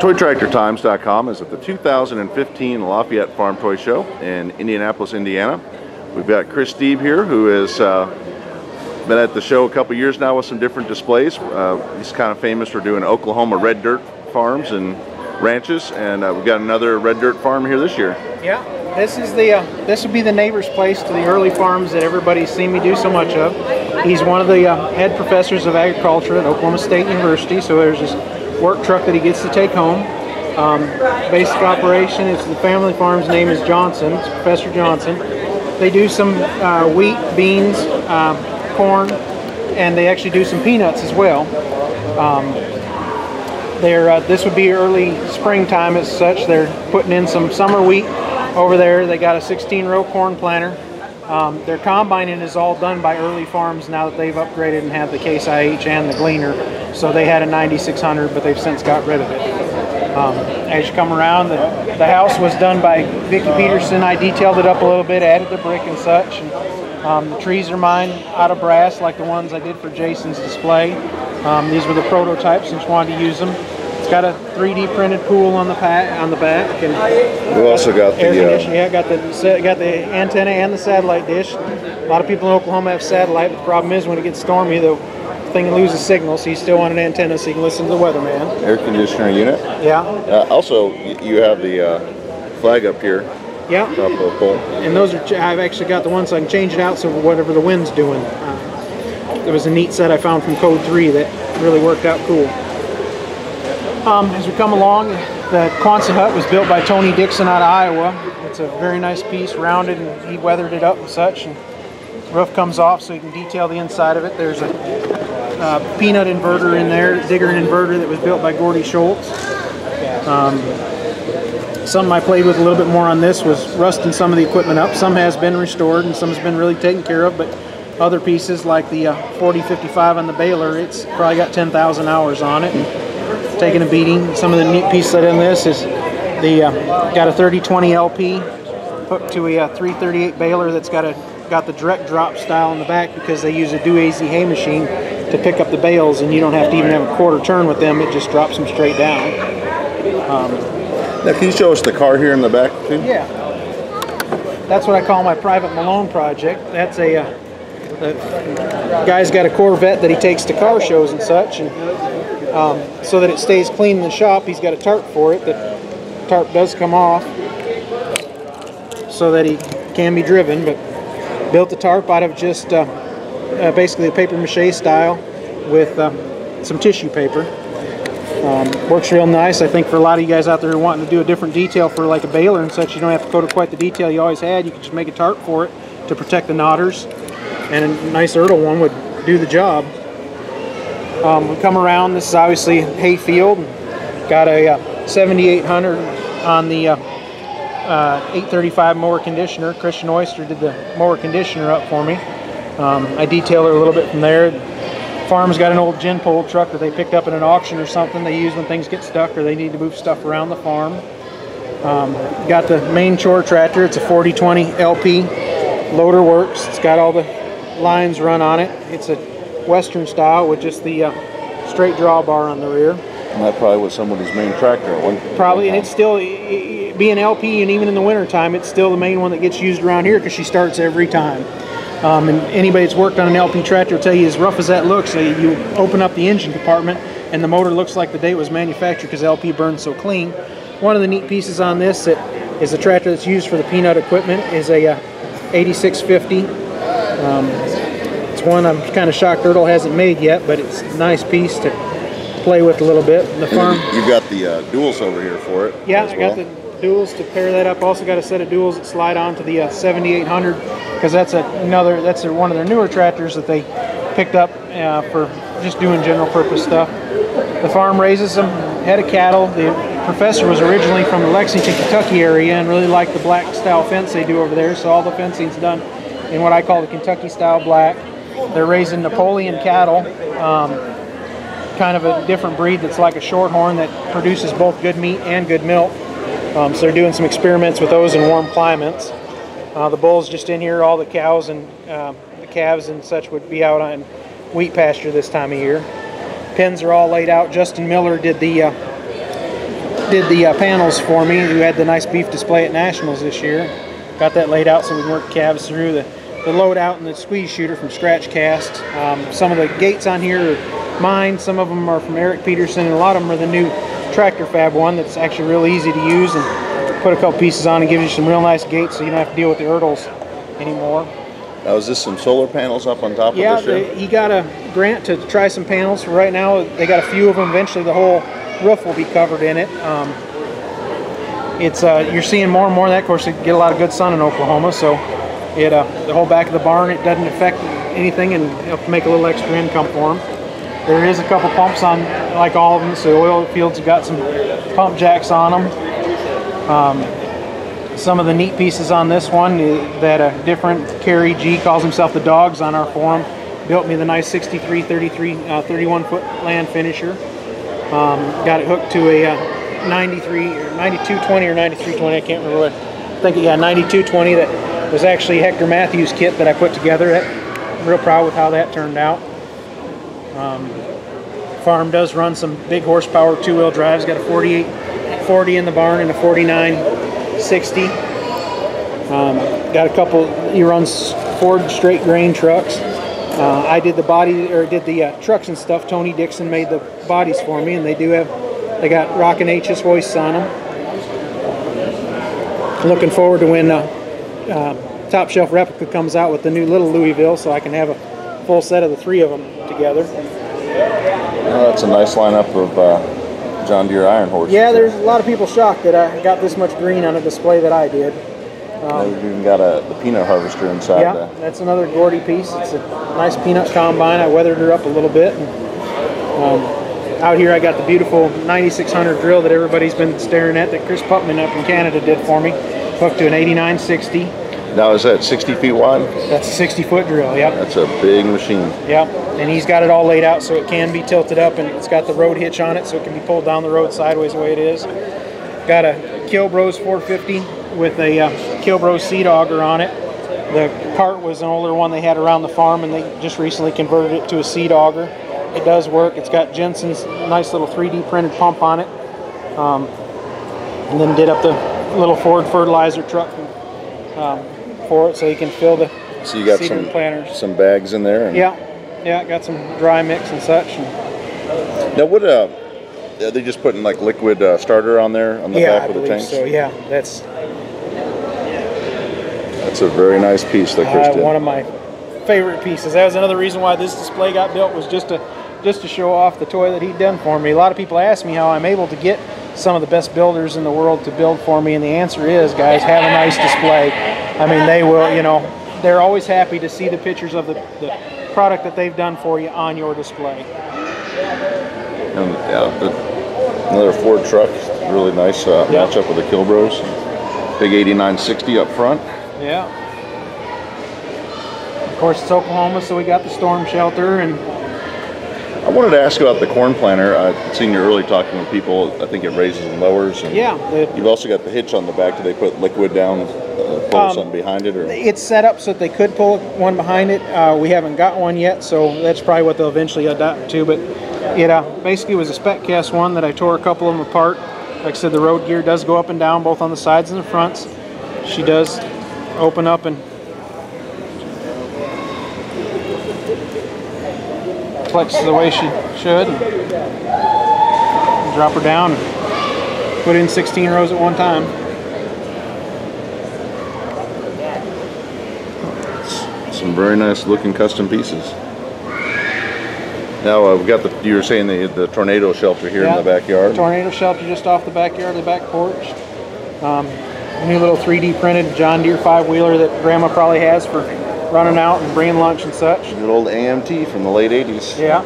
ToyTractorTimes.com is at the 2015 Lafayette Farm Toy Show in Indianapolis, Indiana. We've got Chris Steve here, who has uh, been at the show a couple years now with some different displays. Uh, he's kind of famous for doing Oklahoma red dirt farms and ranches, and uh, we've got another red dirt farm here this year. Yeah, this is the uh, this would be the neighbor's place to the early farms that everybody's seen me do so much of. He's one of the uh, head professors of agriculture at Oklahoma State University, so there's this work truck that he gets to take home. Um, basic operation it's the family farm's name is Johnson. It's Professor Johnson. They do some uh, wheat, beans, uh, corn, and they actually do some peanuts as well. Um, they're, uh, this would be early springtime as such. They're putting in some summer wheat over there. They got a 16 row corn planter. Um, their combining is all done by early farms now that they've upgraded and have the Case IH and the Gleaner. So they had a 9600, but they've since got rid of it. Um, as you come around, the, the house was done by Vicki Peterson. I detailed it up a little bit, added the brick and such. And, um, the trees are mine out of brass like the ones I did for Jason's display. Um, these were the prototypes, and just wanted to use them. Got a 3D printed pool on the on the back, and we also got the air. Uh, yeah, got the got the antenna and the satellite dish. A lot of people in Oklahoma have satellite, but the problem is when it gets stormy, the thing loses signal, so you still want an antenna so you can listen to the weatherman. Air conditioner unit. Yeah. Uh, also, you have the uh, flag up here. Yeah. Top of the pole. And those are I've actually got the ones so I can change it out so whatever the wind's doing. Uh, there was a neat set I found from Code 3 that really worked out cool. Um, as we come along, the Quonset hut was built by Tony Dixon out of Iowa. It's a very nice piece, rounded, and he weathered it up and such. And roof comes off so you can detail the inside of it. There's a uh, peanut inverter in there, digger inverter that was built by Gordy Schultz. Um, some I played with a little bit more on this was rusting some of the equipment up. Some has been restored and some has been really taken care of, but other pieces like the uh, 4055 on the baler, it's probably got 10,000 hours on it. And, taking a beating. Some of the neat pieces that in this is the uh, got a 3020 LP hooked to a uh, 338 baler that's got a got the direct drop style in the back because they use a DewEze hay machine to pick up the bales and you don't have to even have a quarter turn with them. It just drops them straight down. Um, now, can you show us the car here in the back too? Yeah. That's what I call my private Malone project. That's a uh, the guy's got a Corvette that he takes to car shows and such, and um, so that it stays clean in the shop. He's got a tarp for it. The tarp does come off so that he can be driven, but built the tarp out of just uh, uh, basically a paper mache style with uh, some tissue paper. Um, works real nice. I think for a lot of you guys out there who are wanting to do a different detail for like a baler and such, you don't have to go to quite the detail you always had. You can just make a tarp for it to protect the knotters. And a nice Ertl one would do the job. Um, we come around, this is obviously hay field. Got a uh, 7800 on the uh, uh, 835 mower conditioner. Christian Oyster did the mower conditioner up for me. Um, I detailed it a little bit from there. Farm's got an old gin pole truck that they picked up at an auction or something they use when things get stuck or they need to move stuff around the farm. Um, got the main chore tractor. It's a 4020 LP. Loader works. It's got all the lines run on it. It's a Western style with just the uh, straight drawbar on the rear. And that probably was somebody's main tractor one, Probably, and it's still, being LP and even in the wintertime, it's still the main one that gets used around here because she starts every time. Um, and anybody that's worked on an LP tractor will tell you as rough as that looks, uh, you open up the engine compartment and the motor looks like the day it was manufactured because LP burns so clean. One of the neat pieces on this that is a tractor that's used for the peanut equipment is a uh, 8650. Um, it's one I'm kind of shocked Ertl hasn't made yet, but it's a nice piece to play with a little bit. The farm. You've got the uh, duals over here for it. Yeah, I well. got the duals to pair that up. Also got a set of duals that slide onto the uh, 7800 because that's a, another that's a, one of their newer tractors that they picked up uh, for just doing general purpose stuff. The farm raises them head of cattle. The professor was originally from the Lexington, Kentucky area and really liked the black style fence they do over there. So all the fencing's done in what I call the Kentucky style black. They're raising Napoleon cattle, um, kind of a different breed that's like a shorthorn that produces both good meat and good milk. Um, so they're doing some experiments with those in warm climates. Uh, the bulls just in here, all the cows and uh, the calves and such would be out on wheat pasture this time of year. Pens are all laid out. Justin Miller did the uh, did the uh, panels for me. Who had the nice beef display at Nationals this year. Got that laid out so we can work calves through the, the load out and the squeeze shooter from Scratch Cast. Um, some of the gates on here are mine. Some of them are from Eric Peterson, and a lot of them are the new Tractor Fab one that's actually real easy to use and put a couple pieces on and gives you some real nice gates so you don't have to deal with the hurdles anymore. Now, is this some solar panels up on top Yeah, of this? they, he got a grant to try some panels. Right now, they got a few of them. Eventually, the whole roof will be covered in it. Um, it's uh, you're seeing more and more of that. Of course, they get a lot of good sun in Oklahoma, so it uh, the whole back of the barn it doesn't affect anything and help make a little extra income for them. There is a couple pumps on, like all of them. So the oil fields have got some pump jacks on them. Um, some of the neat pieces on this one uh, that a different Kerry G calls himself the dogs on our forum built me the nice 63 33 uh, 31 foot land finisher um, got it hooked to a uh, 93 or 9220 or 9320 I can't remember what I think yeah 9220 that was actually Hector Matthews kit that I put together I'm real proud with how that turned out um, farm does run some big horsepower two-wheel drives got a 48 40 in the barn and a 49 60. Um, got a couple. He runs Ford straight grain trucks. Uh, I did the body or did the uh, trucks and stuff. Tony Dixon made the bodies for me, and they do have. They got Rockin' H's hoists on them. Looking forward to when uh, uh, Top Shelf Replica comes out with the new little Louisville, so I can have a full set of the three of them together. Well, that's a nice lineup of uh, John Deere iron horses. Yeah, there's a lot of people shocked that I got this much green on a display that I did. Now We've even got a the peanut harvester inside. Yeah, the- that's another Gordy piece. It's a nice peanut combine. I weathered her up a little bit. And, um, out here, I got the beautiful 9600 drill that everybody's been staring at that Chris Putman up in Canada did for me. Hooked to an 8960. Now, is that 60 feet wide? That's a 60 foot drill. Yep. That's a big machine. Yep. And he's got it all laid out so it can be tilted up, and it's got the road hitch on it, so it can be pulled down the road sideways the way it is. Got a Kilbros 450 with a uh, Kilbros seed auger on it. The cart was an older one they had around the farm, and they just recently converted it to a seed auger. It does work. It's got Jensen's nice little 3D printed pump on it. Um, and then did up the little Ford fertilizer truck um, for it, so you can fill the So you got some planters. some bags in there. and- yeah, yeah, got some dry mix and such. And Now, what uh, are they just putting like liquid uh, starter on there on the yeah, back I of the tanks? so. Yeah, that's That's a very nice piece that Chris uh, did. one of my favorite pieces. That was another reason why this display got built was just to just to show off the toy that he'd done for me. A lot of people ask me how I'm able to get some of the best builders in the world to build for me, and the answer is, guys, have a nice display. I mean, they will, you know, they're always happy to see the pictures of the, the product that they've done for you on your display. And, yeah, the, another Ford truck, really nice uh, Yeah. matchup with the Kilbros. Big 8960 up front. Yeah. Of course, it's Oklahoma, so we got the storm shelter, and I wanted to ask about the corn planter. I've seen you early talking with people. I think it raises and lowers. And yeah, the, You've also got the hitch on the back. Do they put liquid down, uh, pull Um, something behind it, or it's set up so that they could pull one behind it. Uh, we haven't got one yet, so that's probably what they'll eventually adapt to. But it uh, basically was a SpecCast one that I tore a couple of them apart. Like I said, the road gear does go up and down both on the sides and the fronts. She does open up and flexes the way she should. Drop her down put in 16 rows at one time. some very nice looking custom pieces. Now uh, we've got the. You were saying the the tornado shelter here in the backyard. Tornado shelter just off the backyard, the back porch. Um, new little 3D printed John Deere five wheeler that Grandma probably has for running out and bringing lunch and such. Good old AMT from the late 80s. Yeah.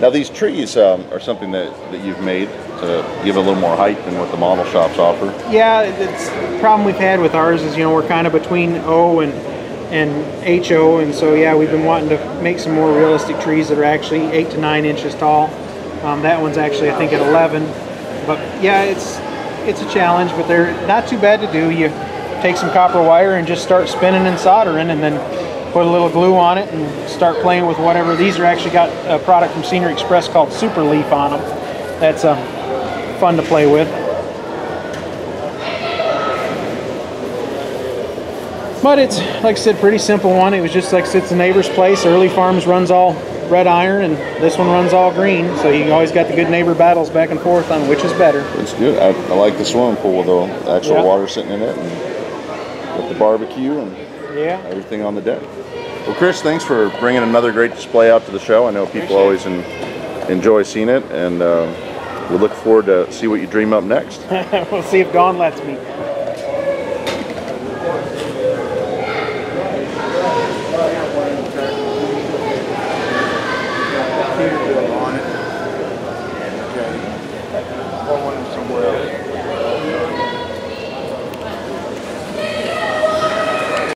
Now these trees um, are something that, that you've made to give a little more height than what the model shops offer. Yeah, it's the problem we've had with ours is you know we're kind of between O and and HO, and so yeah, we've been wanting to make some more realistic trees that are actually eight to nine inches tall. Um, that one's actually I think at 11, but yeah, it's it's a challenge, but they're not too bad to do. You take some copper wire and just start spinning and soldering and then put a little glue on it and start playing with whatever. These are actually got a product from Scenic Express called Super Leaf on them. That's um, fun to play with. But it's, like I said, pretty simple one. It was just like it's the neighbor's place. Early Farms runs all red iron and this one runs all green. So you always got the good neighbor battles back and forth on which is better. It's good. I, I like the swimming pool though. Actual water sitting in it with the barbecue and Yeah. everything on the deck. Well, Chris, thanks for bringing another great display out to the show. I know people Appreciate always en- enjoy seeing it, and uh, we look forward to see what you dream up next. we'll see if Dawn lets me.